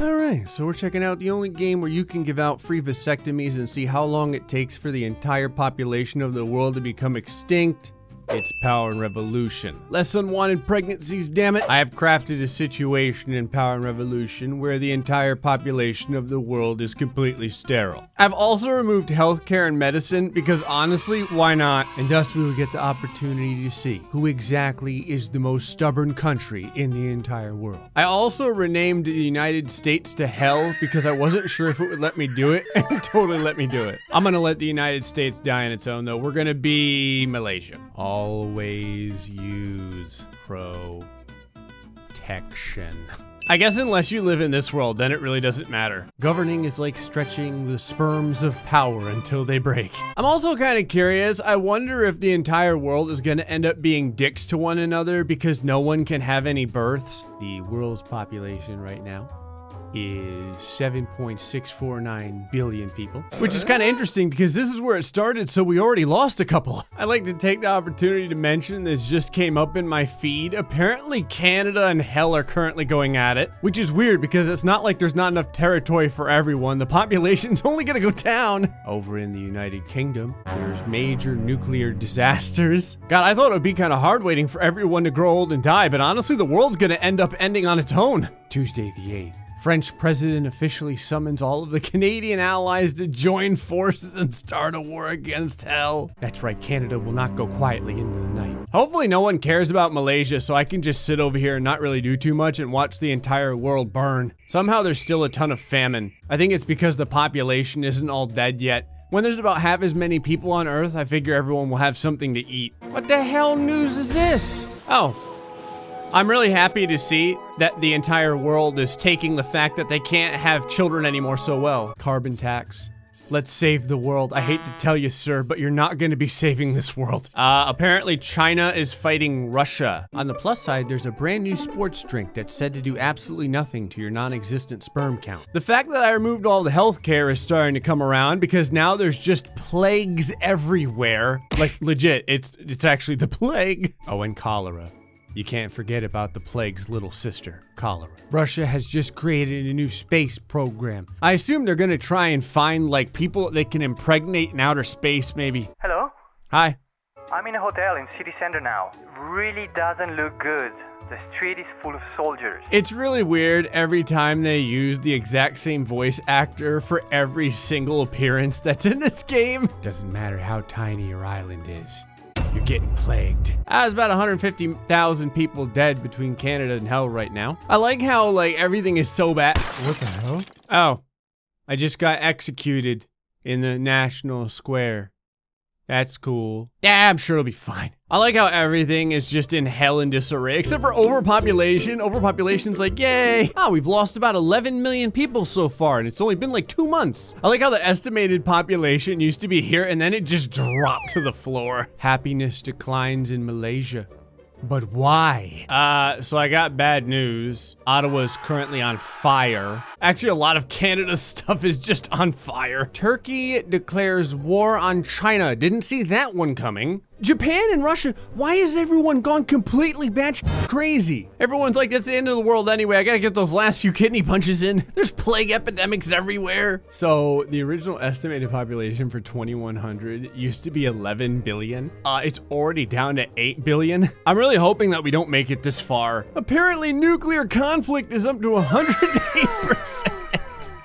Alright, so we're checking out the only game where you can give out free vasectomies and see how long it takes for the entire population of the world to become extinct. It's Power and Revolution. Less unwanted pregnancies, damn it. I have crafted a situation in Power and Revolution where the entire population of the world is completely sterile. I've also removed healthcare and medicine because honestly, why not? And thus we will get the opportunity to see who exactly is the most stubborn country in the entire world. I also renamed the United States to hell because I wasn't sure if it would let me do it and totally let me do it. I'm gonna let the United States die on its own though. We're gonna be Malaysia. Always use protection. I guess unless you live in this world, then it really doesn't matter. Governing is like stretching the sperms of power until they break. I'm also kind of curious. I wonder if the entire world is going to end up being dicks to one another because no one can have any births. The world's population right now is 7.649 billion people, which is kind of interesting because this is where it started, so we already lost a couple. I'd like to take the opportunity to mention this just came up in my feed. Apparently, Canada and hell are currently going at it, which is weird because it's not like there's not enough territory for everyone. The population's only gonna go down. Over in the United Kingdom, there's major nuclear disasters. God, I thought it would be kind of hard waiting for everyone to grow old and die, but honestly, the world's gonna end up ending on its own. Tuesday the 8th. French president officially summons all of the Canadian allies to join forces and start a war against hell. That's right, Canada will not go quietly into the night. Hopefully no one cares about Malaysia so I can just sit over here and not really do too much and watch the entire world burn. Somehow there's still a ton of famine. I think it's because the population isn't all dead yet. When there's about half as many people on Earth, I figure everyone will have something to eat. What the hell news is this? Oh, I'm really happy to see that the entire world is taking the fact that they can't have children anymore so well. Carbon tax. Let's save the world. I hate to tell you, sir, but you're not going to be saving this world. Uh, apparently China is fighting Russia. On the plus side, there's a brand new sports drink that's said to do absolutely nothing to your non-existent sperm count. The fact that I removed all the healthcare is starting to come around because now there's just plagues everywhere. Like legit, it's it's actually the plague. Oh, and cholera. You can't forget about the plague's little sister, cholera. Russia has just created a new space program. I assume they're gonna try and find like people they can impregnate in outer space, maybe. Hello? Hi. I'm in a hotel in city center now. Really doesn't look good. The street is full of soldiers. It's really weird every time they use the exact same voice actor for every single appearance that's in this game. Doesn't matter how tiny your island is. You're getting plagued. There's about 150,000 people dead between Canada and hell right now. I like how like everything is so bad. What the hell? Oh, I just got executed in the national square. That's cool. Yeah, I'm sure it'll be fine. I like how everything is just in hell and disarray, except for overpopulation. Overpopulation's like, yay. Ah, we've lost about 11 million people so far, and it's only been like two months. I like how the estimated population used to be here, and then it just dropped to the floor. Happiness declines in Malaysia. But why? Uh, so I got bad news. Ottawa's currently on fire. Actually, a lot of Canada's stuff is just on fire. Turkey declares war on China. Didn't see that one coming. Japan and Russia, why has everyone gone completely batshit crazy? Everyone's like, it's the end of the world anyway. I gotta get those last few kidney punches in. There's plague epidemics everywhere. So the original estimated population for 2100 used to be 11 billion. Uh, it's already down to 8 billion. I'm really hoping that we don't make it this far. Apparently nuclear conflict is up to 108%. lives.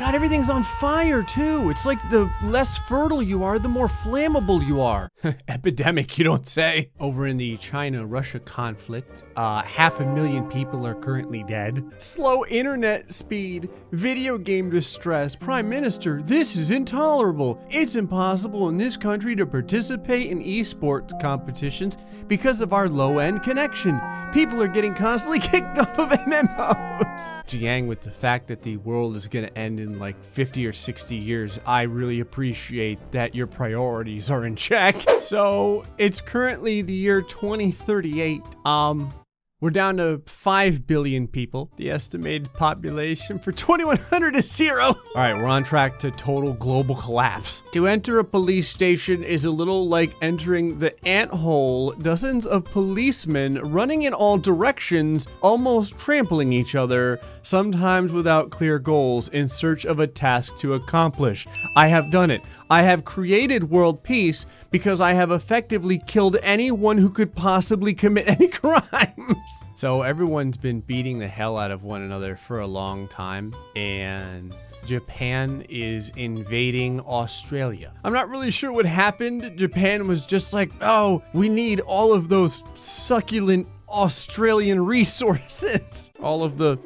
God, everything's on fire too. It's like the less fertile you are, the more flammable you are. Epidemic, you don't say. Over in the China-Russia conflict, uh, half a million people are currently dead. Slow internet speed, video game distress. Prime Minister, this is intolerable. It's impossible in this country to participate in esports competitions because of our low-end connection. People are getting constantly kicked off of MMOs. Jiang with the fact that the world is gonna end in like 50 or 60 years, I really appreciate that your priorities are in check. So it's currently the year 2038. Um, we're down to 5 billion people. The estimated population for 2100 is zero. All right, we're on track to total global collapse. To enter a police station is a little like entering the ant hole. Dozens of policemen running in all directions, almost trampling each other. Sometimes without clear goals, in search of a task to accomplish. I have done it. I have created world peace because I have effectively killed anyone who could possibly commit any crimes. So everyone's been beating the hell out of one another for a long time, and Japan is invading Australia. I'm not really sure what happened. Japan was just like, oh, we need all of those succulent Australian resources, all of the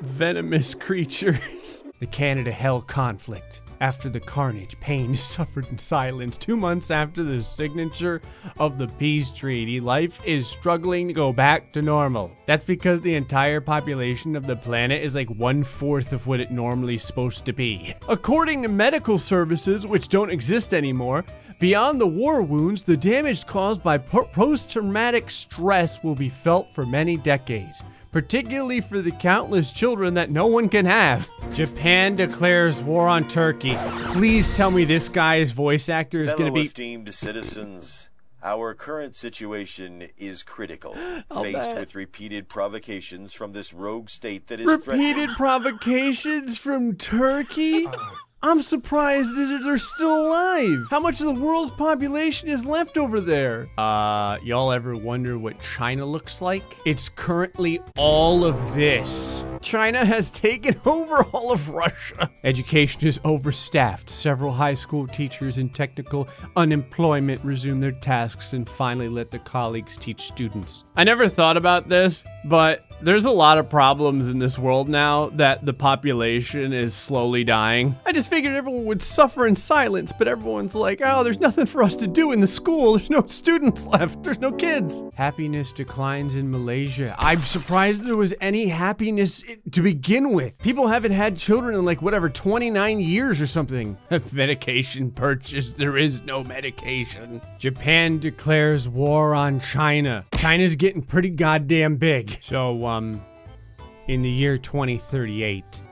venomous creatures. The Canada Hell conflict. After the carnage, pain suffered in silence. Two months after the signature of the peace treaty, life is struggling to go back to normal. That's because the entire population of the planet is like one fourth of what it normally is supposed to be. According to medical services, which don't exist anymore, Beyond the war wounds, the damage caused by post traumatic stress will be felt for many decades particularly for the countless children that no one can have. Japan declares war on Turkey. Please tell me this guy's voice actor is going to be esteemed citizens. Our current situation is critical, I'll faced bet. with repeated provocations from this rogue state that is repeated provocations from Turkey. Oh, I'm surprised they're still alive. How much of the world's population is left over there? Uh, y'all ever wonder what China looks like? It's currently all of this. China has taken over all of Russia. Education is overstaffed. Several high school teachers in technical unemployment resume their tasks and finally let the colleagues teach students. I never thought about this, but there's a lot of problems in this world now that the population is slowly dying. I just figured everyone would suffer in silence, but everyone's like, oh, there's nothing for us to do in the school. There's no students left. There's no kids. Happiness declines in Malaysia. I'm surprised there was any happiness to begin with. People haven't had children in like whatever 29 years or something. medication purchase. There is no medication. Japan declares war on China. China's getting pretty goddamn big. So, um, in the year 2038,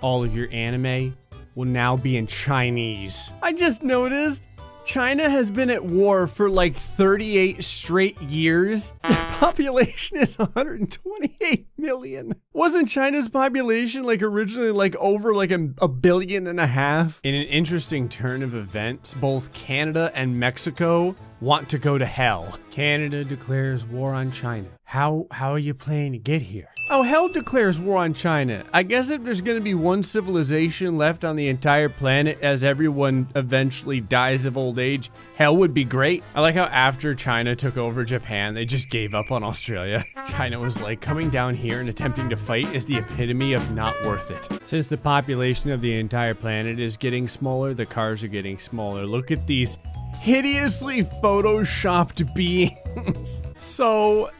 all of your anime will now be in Chinese. I just noticed China has been at war for like 38 straight years. The population is 128 million. Wasn't China's population like originally like over like a, a billion and a half? In an interesting turn of events, both Canada and Mexico want to go to hell. Canada declares war on China. How how are you planning to get here? Oh, hell declares war on China. I guess if there's gonna be one civilization left on the entire planet as everyone eventually dies of old age, hell would be great. I like how after China took over Japan, they just gave up on Australia. China was like, coming down here and attempting to fight is the epitome of not worth it. Since the population of the entire planet is getting smaller, the cars are getting smaller. Look at these hideously photoshopped beings. so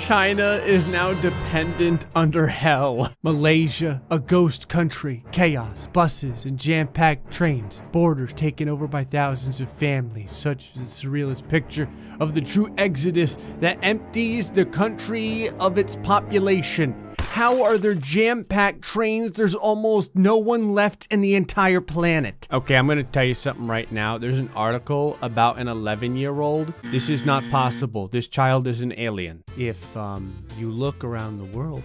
China is now dependent under hell. Malaysia, a ghost country. Chaos, buses, and jam packed trains. Borders taken over by thousands of families. Such as the surrealist picture of the true exodus that empties the country of its population. How are there jam packed trains? There's almost no one left in the entire planet. Okay, I'm gonna tell you something right now. There's an article about an 11 year old. This is not possible. This child is an alien. If um, you look around the world,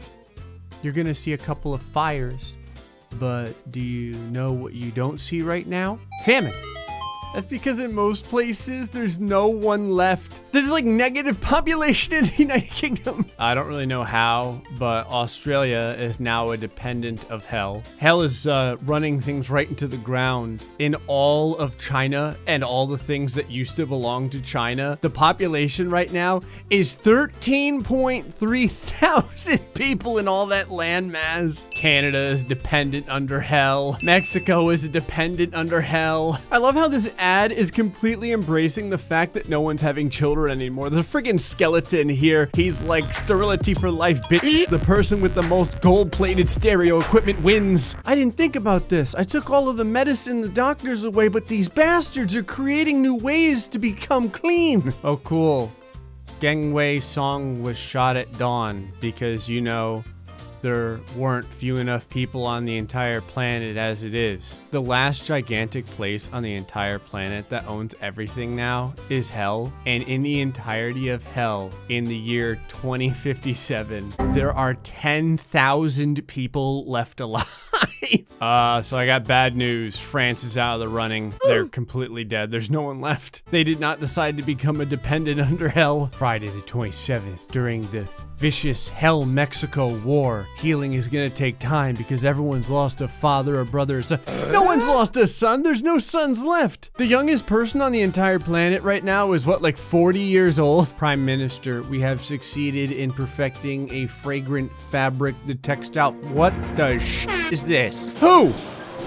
you're gonna see a couple of fires. But do you know what you don't see right now? Famine. That's because in most places, there's no one left. There's like negative population in the United Kingdom. I don't really know how, but Australia is now a dependent of hell. Hell is uh, running things right into the ground. In all of China and all the things that used to belong to China, the population right now is 13.3 thousand people in all that landmass. Canada is dependent under hell. Mexico is a dependent under hell. I love how this ad is completely embracing the fact that no one's having children anymore. There's a friggin' skeleton here. He's like sterility for life, bitch. The person with the most gold-plated stereo equipment wins. I didn't think about this. I took all of the medicine the doctors away, but these bastards are creating new ways to become clean. Oh, cool. Gangwei song was shot at dawn because, you know, there weren't few enough people on the entire planet as it is. The last gigantic place on the entire planet that owns everything now is Hell. And in the entirety of Hell, in the year 2057, there are 10,000 people left alive. uh, so I got bad news. France is out of the running. They're completely dead. There's no one left. They did not decide to become a dependent under Hell. Friday the 27th, during the vicious Hell Mexico war. Healing is gonna take time because everyone's lost a father or brother. or son. No one's lost a son. There's no sons left. The youngest person on the entire planet right now is what, like 40 years old? Prime Minister, we have succeeded in perfecting a fragrant fabric, the textile. What the sh is this? Who?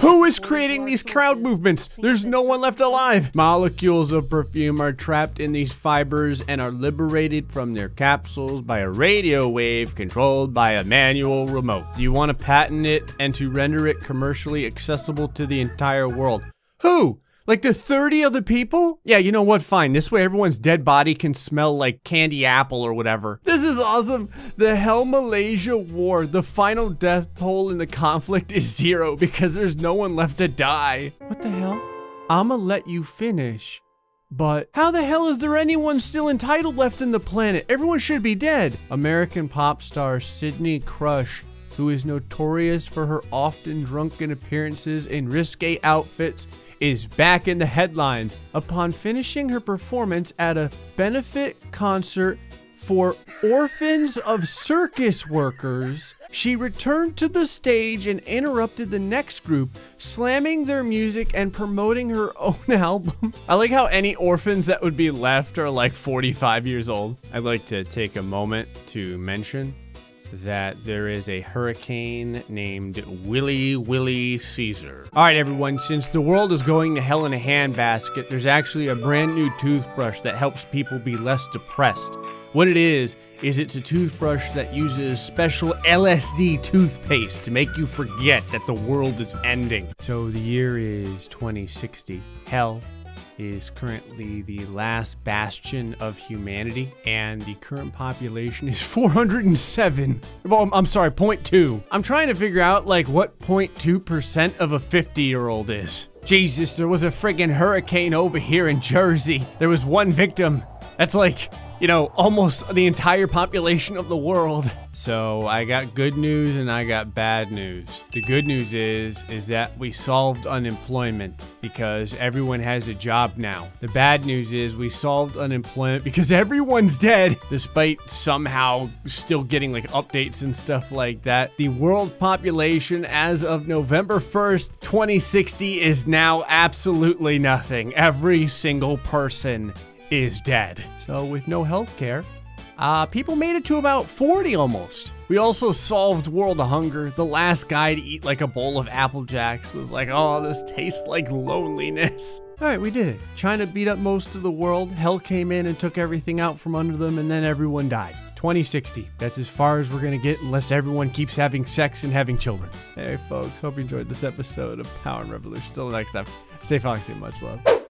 Who is creating these crowd movements? There's no one left alive. Molecules of perfume are trapped in these fibers and are liberated from their capsules by a radio wave controlled by a manual remote. Do you want to patent it and to render it commercially accessible to the entire world? Who? Like the 30 other people? Yeah, you know what? Fine. This way everyone's dead body can smell like candy apple or whatever. This is awesome. The Hell Malaysia War, the final death toll in the conflict is zero because there's no one left to die. What the hell? I'ma let you finish. But how the hell is there anyone still entitled left in the planet? Everyone should be dead. American pop star Sydney Crush who is notorious for her often drunken appearances in risque outfits, is back in the headlines upon finishing her performance at a benefit concert for orphans of circus workers. She returned to the stage and interrupted the next group, slamming their music and promoting her own album. I like how any orphans that would be left are like 45 years old. I'd like to take a moment to mention that there is a hurricane named Willie Willie Caesar. All right, everyone, since the world is going to hell in a handbasket, there's actually a brand new toothbrush that helps people be less depressed. What it is, is it's a toothbrush that uses special LSD toothpaste to make you forget that the world is ending. So the year is 2060. Hell is currently the last bastion of humanity, and the current population is 407. Well, I'm sorry, 0.2. I'm trying to figure out like what 0.2% of a 50 year old is. Jesus, there was a friggin' hurricane over here in Jersey. There was one victim. That's like you know, almost the entire population of the world. So I got good news and I got bad news. The good news is is that we solved unemployment because everyone has a job now. The bad news is we solved unemployment because everyone's dead despite somehow still getting like updates and stuff like that. The world population as of November 1st, 2060 is now absolutely nothing. Every single person is dead. So with no health care, uh, people made it to about 40 almost. We also solved world hunger. The last guy to eat like a bowl of Apple Jacks was like, oh, this tastes like loneliness. All right, we did it. China beat up most of the world. Hell came in and took everything out from under them, and then everyone died. 2060. That's as far as we're going to get unless everyone keeps having sex and having children. Hey, folks. Hope you enjoyed this episode of Power and Revolution. Till the next time, stay foxy and much love.